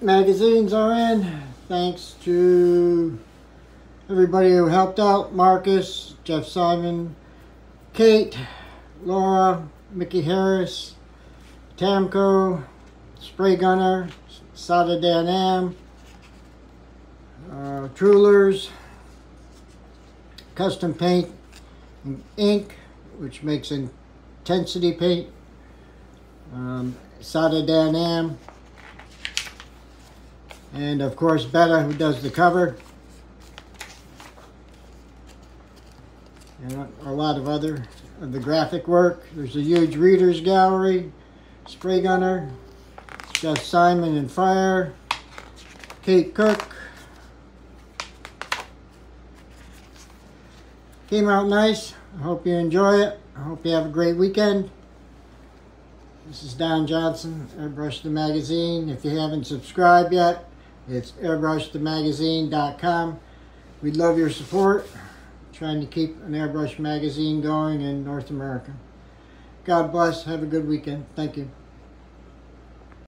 magazines are in. Thanks to everybody who helped out. Marcus, Jeff Simon, Kate, Laura, Mickey Harris, Tamco, Spray Gunner, SATA Dan-Am, uh, Trulers, Custom Paint, and Ink, which makes intensity paint, um, SATA Dan-Am, and of course Betta who does the cover. And a lot of other of the graphic work. There's a huge readers gallery, spray gunner, Jeff Simon and Fire, Kate Cook. Came out nice. I hope you enjoy it. I hope you have a great weekend. This is Don Johnson, Airbrush the Magazine. If you haven't subscribed yet, it's airbrushthemagazine.com. We'd love your support. Trying to keep an airbrush magazine going in North America. God bless. Have a good weekend. Thank you.